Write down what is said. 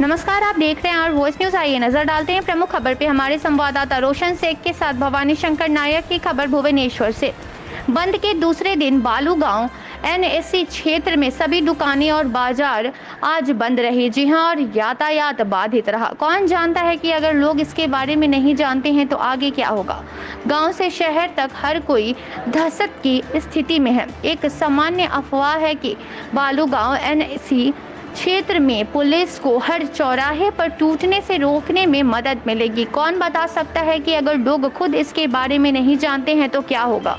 नमस्कार, आप देख रहे हैं और वॉइस न्यूज़। आइए नज़र डालते हैं प्रमुख खबर पे। हमारे संवाददाता रोशन शेख के साथ भवानी शंकर नायक की खबर भुवनेश्वर से। बंद के दूसरे दिन बालू गाँव, एनएससी क्षेत्र में सभी दुकानें और बाज़ार आज बंद रहे। जी हाँ, और यातायात बाधित रहा। कौन जानता है कि अगर लोग इसके बारे में नहीं जानते हैं तो आगे क्या होगा? गाँव से शहर तक हर कोई दहशत की स्थिति में है। एक सामान्य अफवाह है कि बालू गाँव, एनएससी क्षेत्र में पुलिस को हर चौराहे पर टूटने से रोकने में मदद मिलेगी। कौन बता सकता है कि अगर लोग खुद इसके बारे में नहीं जानते हैं तो क्या होगा?